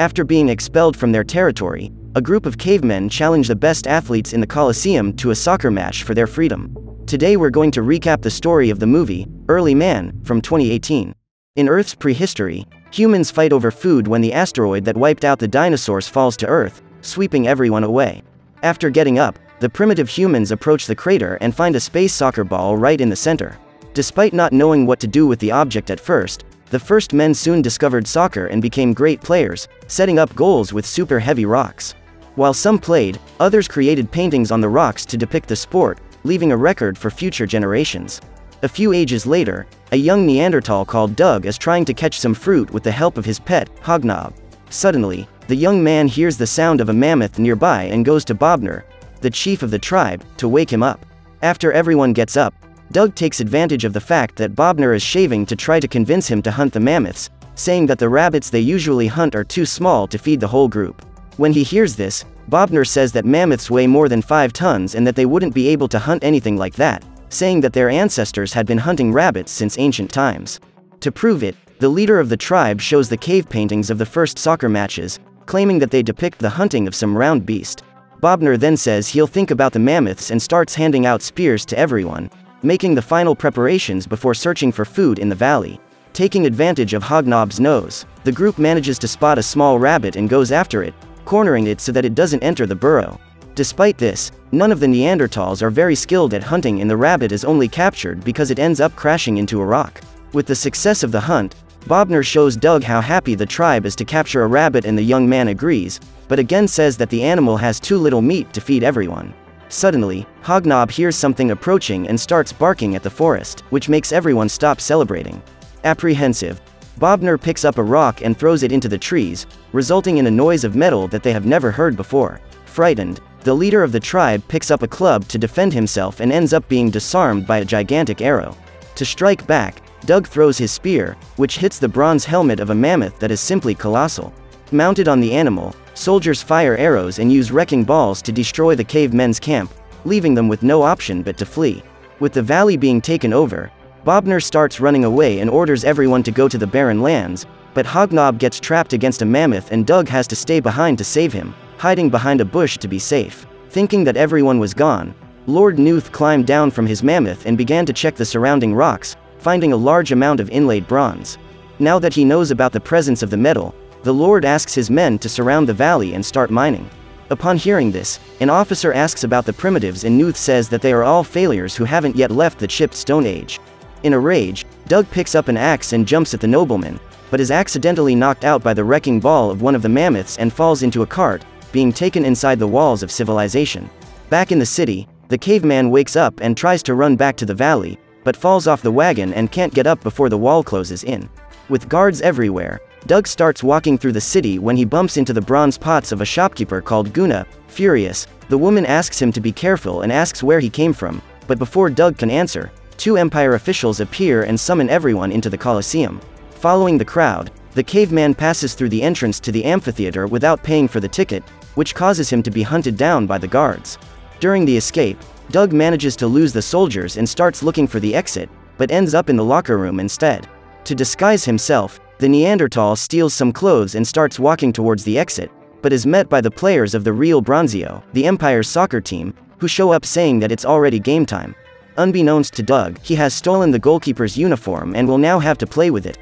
After being expelled from their territory, a group of cavemen challenge the best athletes in the Colosseum to a soccer match for their freedom. Today we're going to recap the story of the movie, Early Man, from 2018. In Earth's prehistory, humans fight over food when the asteroid that wiped out the dinosaurs falls to Earth, sweeping everyone away. After getting up, the primitive humans approach the crater and find a space soccer ball right in the center. Despite not knowing what to do with the object at first, the first men soon discovered soccer and became great players, setting up goals with super heavy rocks. While some played, others created paintings on the rocks to depict the sport, leaving a record for future generations. A few ages later, a young Neanderthal called Dug is trying to catch some fruit with the help of his pet, Hognob. Suddenly, the young man hears the sound of a mammoth nearby and goes to Bobnar, the chief of the tribe, to wake him up. After everyone gets up, Dug takes advantage of the fact that Bobnar is shaving to try to convince him to hunt the mammoths, saying that the rabbits they usually hunt are too small to feed the whole group. When he hears this, Bobnar says that mammoths weigh more than 5 tons and that they wouldn't be able to hunt anything like that, saying that their ancestors had been hunting rabbits since ancient times. To prove it, the leader of the tribe shows the cave paintings of the first soccer matches, claiming that they depict the hunting of some round beast. Bobnar then says he'll think about the mammoths and starts handing out spears to everyone, making the final preparations before searching for food in the valley. Taking advantage of Hognob's nose, the group manages to spot a small rabbit and goes after it, cornering it so that it doesn't enter the burrow. Despite this, none of the Neanderthals are very skilled at hunting and the rabbit is only captured because it ends up crashing into a rock. With the success of the hunt, Bobnar shows Dug how happy the tribe is to capture a rabbit and the young man agrees, but again says that the animal has too little meat to feed everyone. Suddenly, Hognob hears something approaching and starts barking at the forest, which makes everyone stop celebrating. Apprehensive, Bobnar picks up a rock and throws it into the trees, resulting in a noise of metal that they have never heard before. Frightened, the leader of the tribe picks up a club to defend himself and ends up being disarmed by a gigantic arrow. To strike back, Dug throws his spear, which hits the bronze helmet of a mammoth that is simply colossal. Mounted on the animal, soldiers fire arrows and use wrecking balls to destroy the cavemen's camp, leaving them with no option but to flee. With the valley being taken over, Bobnar starts running away and orders everyone to go to the barren lands, but Hognob gets trapped against a mammoth and Dug has to stay behind to save him, hiding behind a bush to be safe. Thinking that everyone was gone, Lord Nooth climbed down from his mammoth and began to check the surrounding rocks, finding a large amount of inlaid bronze. Now that he knows about the presence of the metal, the Lord asks his men to surround the valley and start mining. Upon hearing this, an officer asks about the primitives and Nooth says that they are all failures who haven't yet left the chipped Stone Age. In a rage, Dug picks up an axe and jumps at the nobleman, but is accidentally knocked out by the wrecking ball of one of the mammoths and falls into a cart, being taken inside the walls of civilization. Back in the city, the caveman wakes up and tries to run back to the valley, but falls off the wagon and can't get up before the wall closes in. With guards everywhere, Dug starts walking through the city when he bumps into the bronze pots of a shopkeeper called Goona. Furious, the woman asks him to be careful and asks where he came from, but before Dug can answer, two Empire officials appear and summon everyone into the Colosseum. Following the crowd, the caveman passes through the entrance to the amphitheater without paying for the ticket, which causes him to be hunted down by the guards. During the escape, Dug manages to lose the soldiers and starts looking for the exit, but ends up in the locker room instead. To disguise himself, the Neanderthal steals some clothes and starts walking towards the exit, but is met by the players of the real Bronzio, the Empire's soccer team, who show up saying that it's already game time. Unbeknownst to Dug, he has stolen the goalkeeper's uniform and will now have to play with it.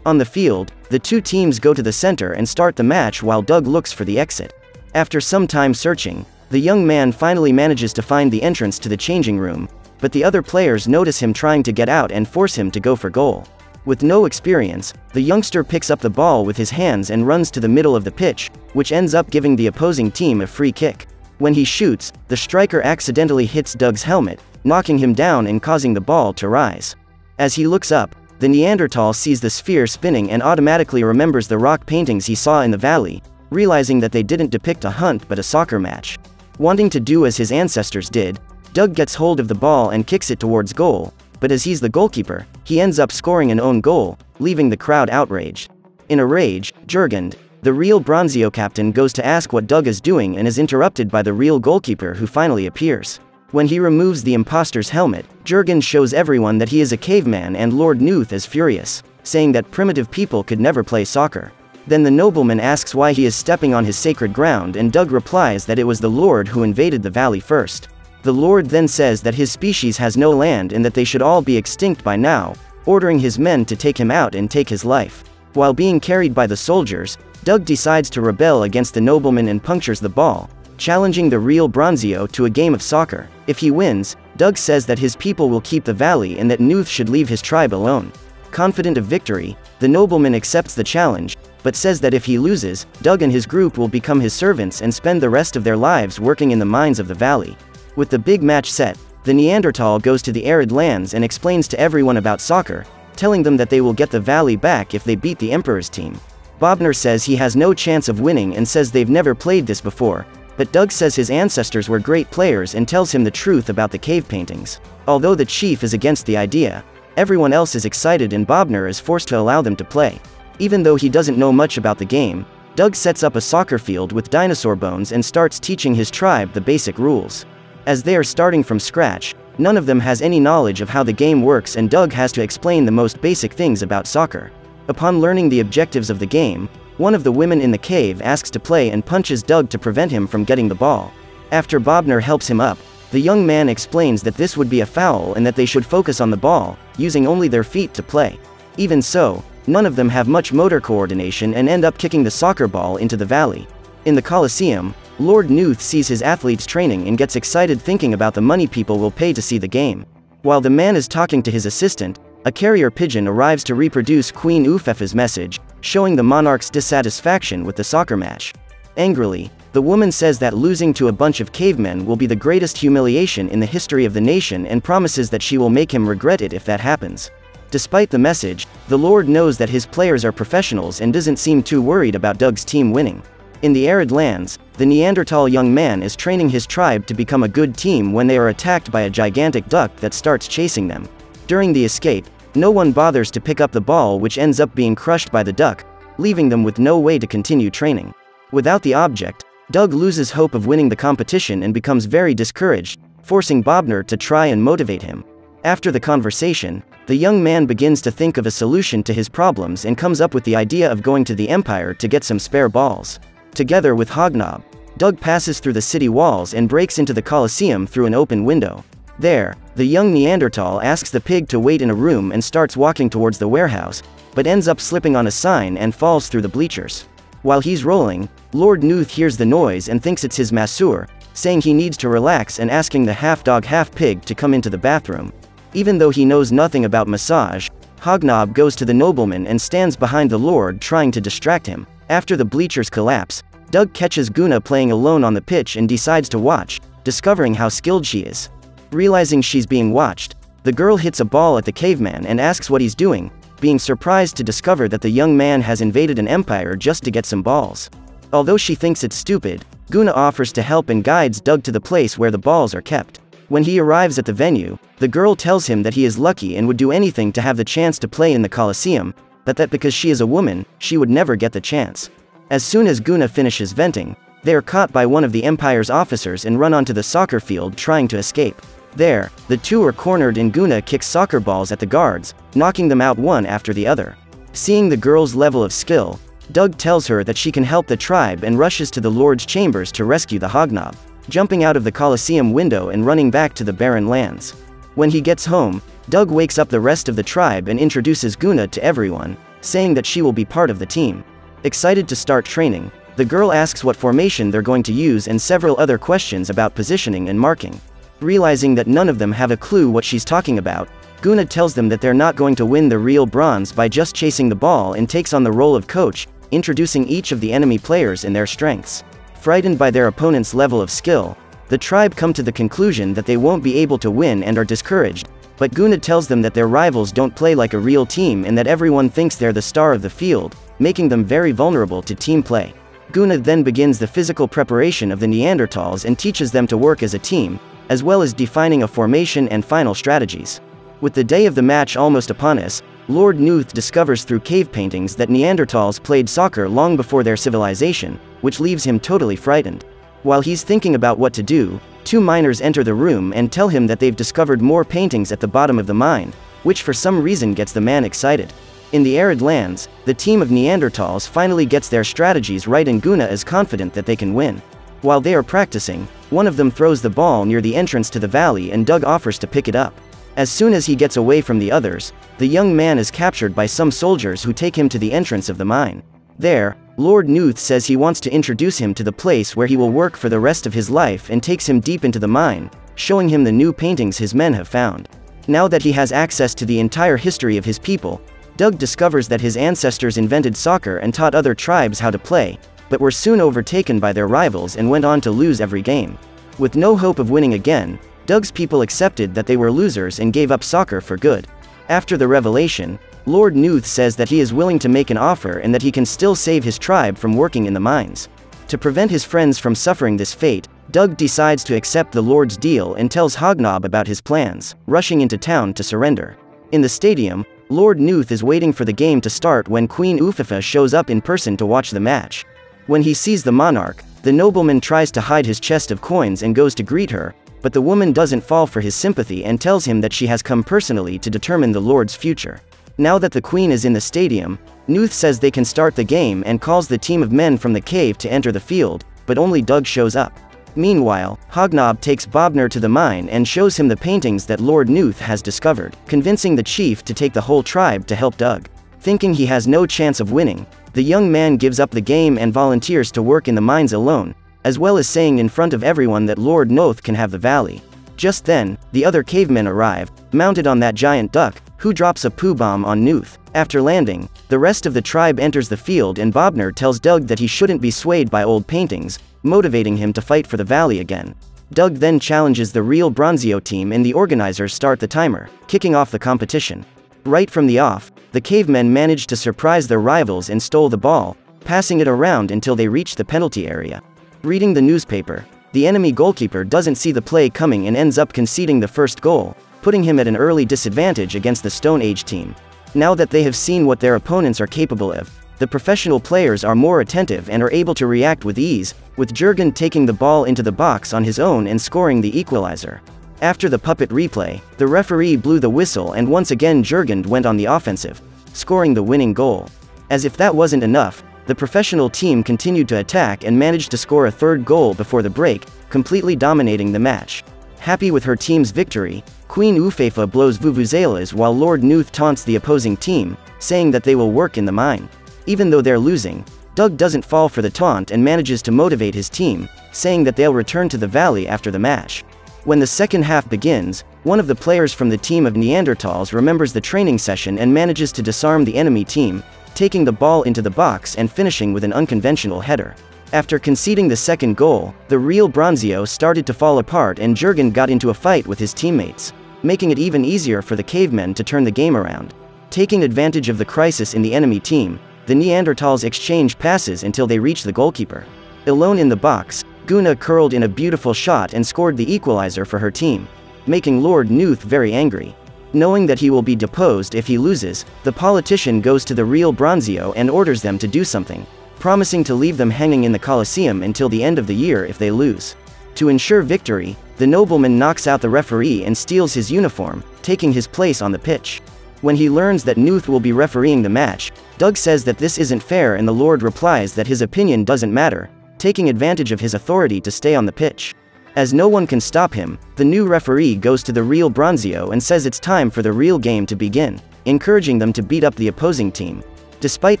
On the field, the two teams go to the center and start the match while Dug looks for the exit. After some time searching, the young man finally manages to find the entrance to the changing room, but the other players notice him trying to get out and force him to go for goal. With no experience, the youngster picks up the ball with his hands and runs to the middle of the pitch, which ends up giving the opposing team a free kick. When he shoots, the striker accidentally hits Dug's helmet, knocking him down and causing the ball to rise. As he looks up, the Neanderthal sees the sphere spinning and automatically remembers the rock paintings he saw in the valley, realizing that they didn't depict a hunt but a soccer match. Wanting to do as his ancestors did, Dug gets hold of the ball and kicks it towards goal, but as he's the goalkeeper, he ends up scoring an own goal, leaving the crowd outraged. In a rage, Jurgend, the real Bronzio captain goes to ask what Dug is doing and is interrupted by the real goalkeeper who finally appears. When he removes the impostor's helmet, Jurgen shows everyone that he is a caveman and Lord Nooth is furious, saying that primitive people could never play soccer. Then the nobleman asks why he is stepping on his sacred ground and Dug replies that it was the Lord who invaded the valley first. The Lord then says that his species has no land and that they should all be extinct by now, ordering his men to take him out and take his life. While being carried by the soldiers, Dug decides to rebel against the nobleman and punctures the ball, challenging the real Bronzio to a game of soccer. If he wins, Dug says that his people will keep the valley and that Nooth should leave his tribe alone. Confident of victory, the nobleman accepts the challenge, but says that if he loses, Dug and his group will become his servants and spend the rest of their lives working in the mines of the valley. With the big match set, the Neanderthal goes to the arid lands and explains to everyone about soccer, telling them that they will get the valley back if they beat the Emperor's team. Bobnar says he has no chance of winning and says they've never played this before, but Dug says his ancestors were great players and tells him the truth about the cave paintings. Although the chief is against the idea, everyone else is excited and Bobnar is forced to allow them to play. Even though he doesn't know much about the game, Dug sets up a soccer field with dinosaur bones and starts teaching his tribe the basic rules. As they are starting from scratch, none of them has any knowledge of how the game works and Dug has to explain the most basic things about soccer. Upon learning the objectives of the game, one of the women in the cave asks to play and punches Dug to prevent him from getting the ball. After Bobnar helps him up, the young man explains that this would be a foul and that they should focus on the ball, using only their feet to play. Even so, none of them have much motor coordination and end up kicking the soccer ball into the valley. In the Colosseum, Lord Nooth sees his athletes training and gets excited thinking about the money people will pay to see the game. While the man is talking to his assistant, a carrier pigeon arrives to reproduce Queen Oofeefa's message, showing the monarch's dissatisfaction with the soccer match. Angrily, the woman says that losing to a bunch of cavemen will be the greatest humiliation in the history of the nation and promises that she will make him regret it if that happens. Despite the message, the Lord knows that his players are professionals and doesn't seem too worried about Dug's team winning. In the arid lands, the Neanderthal young man is training his tribe to become a good team when they are attacked by a gigantic duck that starts chasing them. During the escape, no one bothers to pick up the ball which ends up being crushed by the duck, leaving them with no way to continue training. Without the object, Dug loses hope of winning the competition and becomes very discouraged, forcing Bobnar to try and motivate him. After the conversation, the young man begins to think of a solution to his problems and comes up with the idea of going to the Empire to get some spare balls. Together with Hognob, Dug passes through the city walls and breaks into the Colosseum through an open window. There, the young Neanderthal asks the pig to wait in a room and starts walking towards the warehouse, but ends up slipping on a sign and falls through the bleachers. While he's rolling, Lord Nooth hears the noise and thinks it's his masseur, saying he needs to relax and asking the half-dog half-pig to come into the bathroom. Even though he knows nothing about massage, Hognob goes to the nobleman and stands behind the lord trying to distract him. After the bleachers collapse, Dug catches Goona playing alone on the pitch and decides to watch, discovering how skilled she is. Realizing she's being watched, the girl hits a ball at the caveman and asks what he's doing, being surprised to discover that the young man has invaded an empire just to get some balls. Although she thinks it's stupid, Goona offers to help and guides Dug to the place where the balls are kept. When he arrives at the venue, the girl tells him that he is lucky and would do anything to have the chance to play in the Colosseum, but that because she is a woman, she would never get the chance. As soon as Goona finishes venting, they are caught by one of the Empire's officers and run onto the soccer field trying to escape. There, the two are cornered and Goona kicks soccer balls at the guards, knocking them out one after the other. Seeing the girl's level of skill, Dug tells her that she can help the tribe and rushes to the Lord's chambers to rescue the Hognob, jumping out of the Colosseum window and running back to the barren lands. When he gets home, Dug wakes up the rest of the tribe and introduces Goona to everyone, saying that she will be part of the team. Excited to start training, the girl asks what formation they're going to use and several other questions about positioning and marking. Realizing that none of them have a clue what she's talking about, Goona tells them that they're not going to win the real bronze by just chasing the ball and takes on the role of coach, introducing each of the enemy players and their strengths. Frightened by their opponent's level of skill, the tribe come to the conclusion that they won't be able to win and are discouraged, but Goona tells them that their rivals don't play like a real team and that everyone thinks they're the star of the field, making them very vulnerable to team play. Goona then begins the physical preparation of the Neanderthals and teaches them to work as a team, as well as defining a formation and final strategies. With the day of the match almost upon us, Lord Nooth discovers through cave paintings that Neanderthals played soccer long before their civilization, which leaves him totally frightened. While he's thinking about what to do, two miners enter the room and tell him that they've discovered more paintings at the bottom of the mine, which for some reason gets the man excited. In the arid lands, the team of Neanderthals finally gets their strategies right and Goona is confident that they can win. While they are practicing, one of them throws the ball near the entrance to the valley and Dug offers to pick it up. As soon as he gets away from the others, the young man is captured by some soldiers who take him to the entrance of the mine. There, Lord Nooth says he wants to introduce him to the place where he will work for the rest of his life and takes him deep into the mine, showing him the new paintings his men have found. Now that he has access to the entire history of his people, Dug discovers that his ancestors invented soccer and taught other tribes how to play, but were soon overtaken by their rivals and went on to lose every game. With no hope of winning again, Dug's people accepted that they were losers and gave up soccer for good. After the revelation, Lord Nooth says that he is willing to make an offer and that he can still save his tribe from working in the mines. To prevent his friends from suffering this fate, Dug decides to accept the Lord's deal and tells Hognob about his plans, rushing into town to surrender. In the stadium, Lord Nooth is waiting for the game to start when Queen Oofeefa shows up in person to watch the match. When he sees the monarch, the nobleman tries to hide his chest of coins and goes to greet her, but the woman doesn't fall for his sympathy and tells him that she has come personally to determine the Lord's future. Now that the queen is in the stadium, Nooth says they can start the game and calls the team of men from the cave to enter the field, but only Dug shows up. Meanwhile, Hognob takes Bobnar to the mine and shows him the paintings that Lord Nooth has discovered, convincing the chief to take the whole tribe to help Doug. Thinking he has no chance of winning, the young man gives up the game and volunteers to work in the mines alone, as well as saying in front of everyone that Lord Nooth can have the valley. Just then, the other cavemen arrive, mounted on that giant duck, who drops a poo bomb on Nooth. After landing, the rest of the tribe enters the field and Bobnar tells Dug that he shouldn't be swayed by old paintings, motivating him to fight for the valley again. Dug then challenges the real Bronzio team and the organizers start the timer, kicking off the competition. Right from the off, the cavemen manage to surprise their rivals and stole the ball, passing it around until they reach the penalty area. Reading the newspaper, the enemy goalkeeper doesn't see the play coming and ends up conceding the first goal, putting him at an early disadvantage against the Stone Age team. Now that they have seen what their opponents are capable of, the professional players are more attentive and are able to react with ease, with Jurgen taking the ball into the box on his own and scoring the equalizer. After the puppet replay, the referee blew the whistle and once again Jurgen went on the offensive, scoring the winning goal. As if that wasn't enough, the professional team continued to attack and managed to score a third goal before the break, completely dominating the match. Happy with her team's victory, Queen Oofeefa blows vuvuzelas while Lord Nooth taunts the opposing team, saying that they will work in the mine. Even though they're losing, Dug doesn't fall for the taunt and manages to motivate his team, saying that they'll return to the valley after the match. When the second half begins, one of the players from the team of Neanderthals remembers the training session and manages to disarm the enemy team, taking the ball into the box and finishing with an unconventional header. After conceding the second goal, the real Bronzio started to fall apart and Jurgen got into a fight with his teammates, making it even easier for the cavemen to turn the game around. Taking advantage of the crisis in the enemy team, the Neanderthals exchange passes until they reach the goalkeeper. Alone in the box, Goona curled in a beautiful shot and scored the equalizer for her team, making Lord Nooth very angry. Knowing that he will be deposed if he loses, the politician goes to the real Bronzio and orders them to do something promising to leave them hanging in the Colosseum until the end of the year if they lose. To ensure victory, the nobleman knocks out the referee and steals his uniform, taking his place on the pitch. When he learns that Nooth will be refereeing the match, Dug says that this isn't fair and the Lord replies that his opinion doesn't matter, taking advantage of his authority to stay on the pitch. As no one can stop him, the new referee goes to the real Bronzio and says it's time for the real game to begin, encouraging them to beat up the opposing team. Despite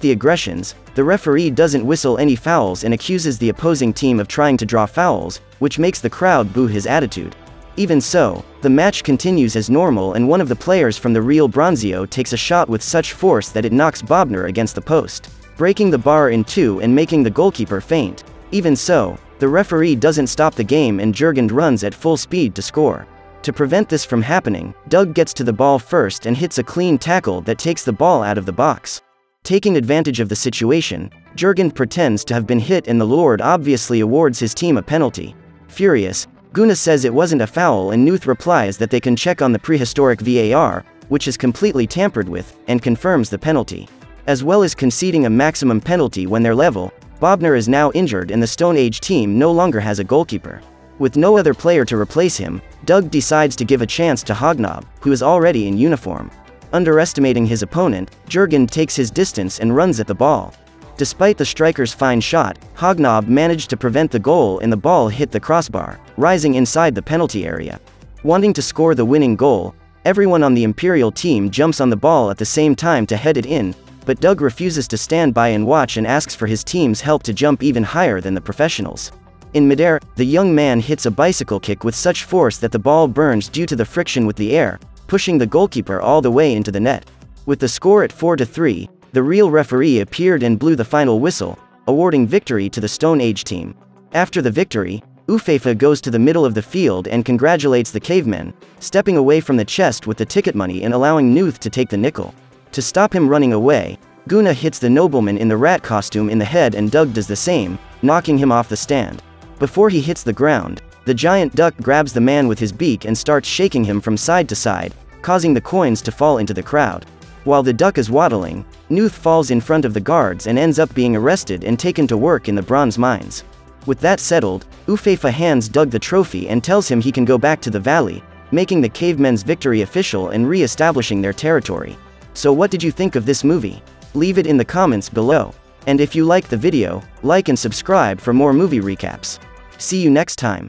the aggressions, the referee doesn't whistle any fouls and accuses the opposing team of trying to draw fouls, which makes the crowd boo his attitude. Even so, the match continues as normal and one of the players from the real Bronzio takes a shot with such force that it knocks Bobnar against the post, breaking the bar in two and making the goalkeeper faint. Even so, the referee doesn't stop the game and Jurgen runs at full speed to score. To prevent this from happening, Dug gets to the ball first and hits a clean tackle that takes the ball out of the box. Taking advantage of the situation, Jurgen pretends to have been hit and the Lord obviously awards his team a penalty. Furious, Goona says it wasn't a foul and Nooth replies that they can check on the prehistoric VAR, which is completely tampered with, and confirms the penalty. As well as conceding a maximum penalty when they're level, Bobnar is now injured and the Stone Age team no longer has a goalkeeper. With no other player to replace him, Dug decides to give a chance to Hognob, who is already in uniform. Underestimating his opponent, Jurgen takes his distance and runs at the ball. Despite the striker's fine shot, Hognob managed to prevent the goal and the ball hit the crossbar, rising inside the penalty area. Wanting to score the winning goal, everyone on the Imperial team jumps on the ball at the same time to head it in, but Dug refuses to stand by and watch and asks for his team's help to jump even higher than the professionals. In midair, the young man hits a bicycle kick with such force that the ball burns due to the friction with the air, pushing the goalkeeper all the way into the net. With the score at 4-3, the real referee appeared and blew the final whistle, awarding victory to the Stone Age team. After the victory, Oofeefa goes to the middle of the field and congratulates the cavemen, stepping away from the chest with the ticket money and allowing Nooth to take the nickel. To stop him running away, Goona hits the nobleman in the rat costume in the head and Dug does the same, knocking him off the stand. Before he hits the ground, the giant duck grabs the man with his beak and starts shaking him from side to side, causing the coins to fall into the crowd. While the duck is waddling, Nooth falls in front of the guards and ends up being arrested and taken to work in the bronze mines. With that settled, Oofeefa hands Dug the trophy and tells him he can go back to the valley, making the cavemen's victory official and re-establishing their territory. So what did you think of this movie? Leave it in the comments below. And if you like the video, like and subscribe for more movie recaps. See you next time.